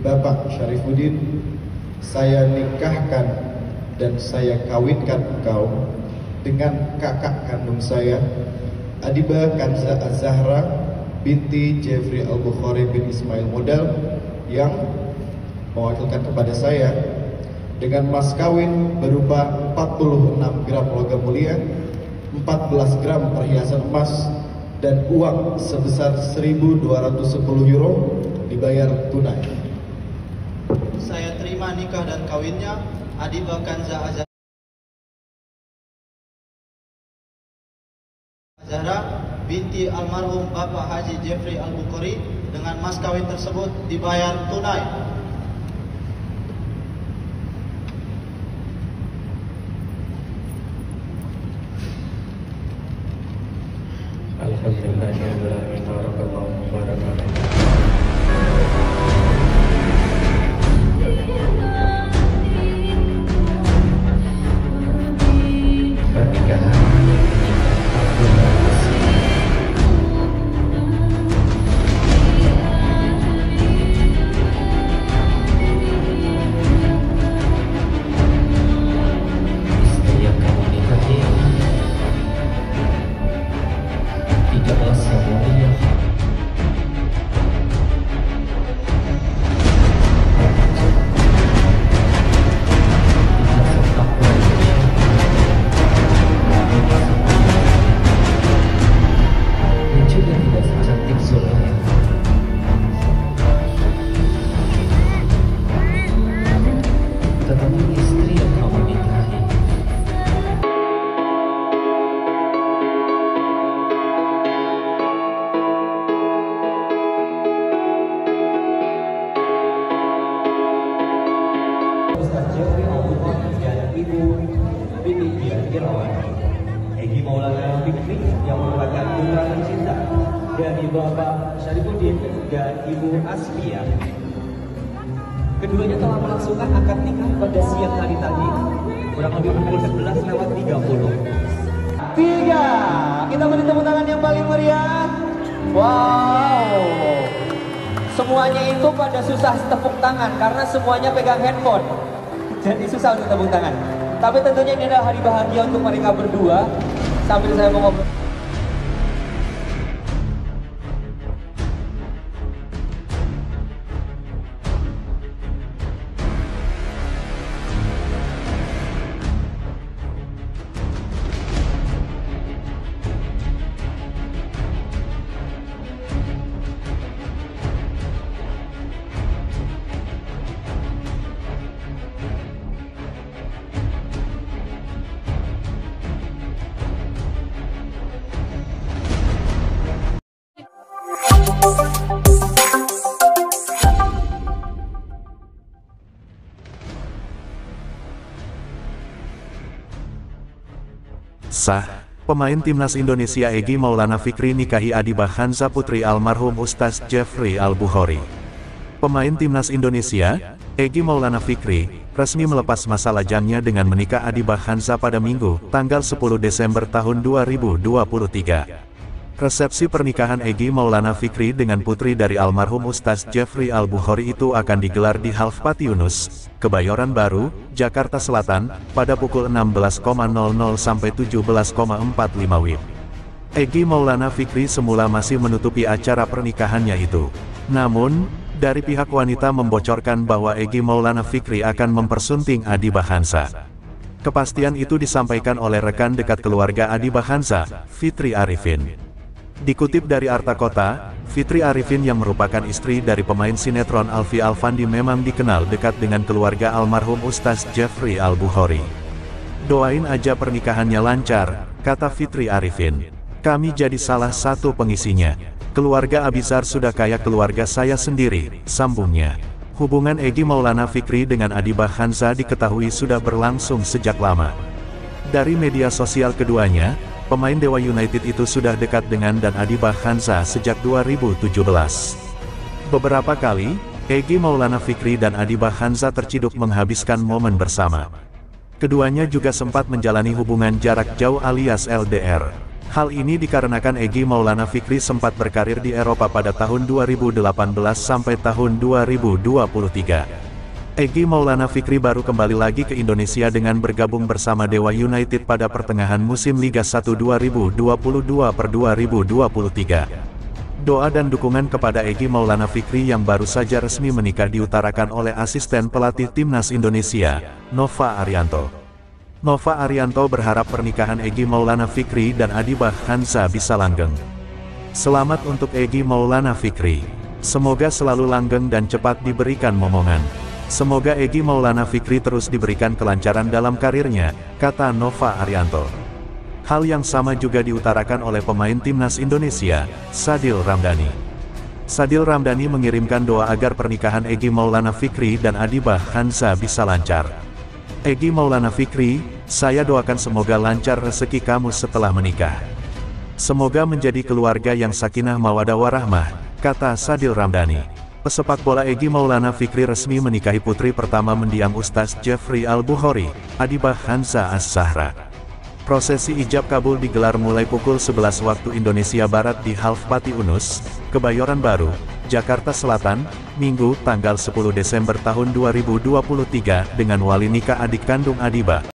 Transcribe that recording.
Bapak Syarifuddin, saya nikahkan dan saya kawinkan engkau dengan kakak kandung saya, Adiba Kanza Az-Zahra binti Jeffrey Al-Bukhari bin Ismail Model yang mewakilkan kepada saya dengan mas kawin berupa 46 gram logam mulia, 14 gram perhiasan emas, dan uang sebesar 1.210 euro dibayar tunai. Nikah dan kawinnya Adiba Kanza Azhara binti almarhum Bapak Haji Jeffrey Al-Bukhari dengan mas kawin tersebut dibayar tunai. Irawan Egi Maulana Fikri yang merupakan putra tercinta dari Bapak Syarifuddin dan Ibu Asfia Keduanya telah melangsungkan akad nikah pada siang hari tadi kurang lebih pukul 11 lewat 30 Tiga, kita beri tepuk tangan yang paling meriah. Wow, semuanya itu pada susah tepuk tangan karena semuanya pegang handphone. Jadi susah untuk tepuk tangan. Tapi tentunya ini adalah hari bahagia untuk mereka berdua. Sambil saya mau ngobrol. Sah, pemain timnas Indonesia Egy Maulana Fikri nikahi Adibah Hanza putri almarhum Ustaz Jeffrey Al-Bukhari. Pemain timnas Indonesia, Egy Maulana Fikri, resmi melepas masa lajangnya dengan menikah Adibah Hanza pada Minggu, tanggal 10 Desember tahun 2023. Resepsi pernikahan Egy Maulana Fikri dengan putri dari almarhum Ustaz Jeffrey Al-Bukhari itu akan digelar di Halfpat Yunus, Kebayoran Baru, Jakarta Selatan, pada pukul 16.00 sampai 17.45 WIB. Egy Maulana Fikri semula masih menutupi acara pernikahannya itu. Namun, dari pihak wanita membocorkan bahwa Egy Maulana Fikri akan mempersunting Adi Bahansa. Kepastian itu disampaikan oleh rekan dekat keluarga Adi Bahansa, Fitri Arifin. Dikutip dari Arta Kota, Fitri Arifin yang merupakan istri dari pemain sinetron Alfi Alfandi memang dikenal dekat dengan keluarga almarhum Ustaz Jeffrey Al-Bukhari. Doain aja pernikahannya lancar, kata Fitri Arifin. Kami jadi salah satu pengisinya. Keluarga Abizar sudah kayak keluarga saya sendiri, sambungnya. Hubungan Egy Maulana Fikri dengan Adibah Hanza diketahui sudah berlangsung sejak lama. Dari media sosial keduanya, pemain Dewa United itu sudah dekat dengan dan Adibah Hanza sejak 2017. Beberapa kali, Egy Maulana Fikri dan Adibah Hanza terciduk menghabiskan momen bersama. Keduanya juga sempat menjalani hubungan jarak jauh alias LDR. Hal ini dikarenakan Egi Maulana Fikri sempat berkarir di Eropa pada tahun 2018 sampai tahun 2023. Egi Maulana Fikri baru kembali lagi ke Indonesia dengan bergabung bersama Dewa United pada pertengahan musim Liga 1 2022 per 2023. Doa dan dukungan kepada Egi Maulana Fikri yang baru saja resmi menikah diutarakan oleh asisten pelatih Timnas Indonesia, Nova Arianto. Nova Arianto berharap pernikahan Egi Maulana Fikri dan Adibah Hansa bisa langgeng. Selamat untuk Egi Maulana Fikri. Semoga selalu langgeng dan cepat diberikan momongan. Semoga Egi Maulana Fikri terus diberikan kelancaran dalam karirnya, kata Nova Arianto. Hal yang sama juga diutarakan oleh pemain timnas Indonesia, Sadil Ramdhani. Sadil Ramdhani mengirimkan doa agar pernikahan Egi Maulana Fikri dan Adibah Hansa bisa lancar. Egi Maulana Fikri, saya doakan semoga lancar rezeki kamu setelah menikah. Semoga menjadi keluarga yang sakinah mawadah warahmah, kata Sadil Ramdhani. Pesepak bola Egi Maulana Fikri resmi menikahi putri pertama mendiang Ustaz Jeffrey Al-Bukhari, Adibah Hansa As-Sahra. Prosesi ijab kabul digelar mulai pukul 11 waktu Indonesia Barat di Half Pati Unus, Kebayoran Baru, Jakarta Selatan, Minggu, tanggal 10 Desember tahun 2023, dengan wali nikah adik kandung Adiba.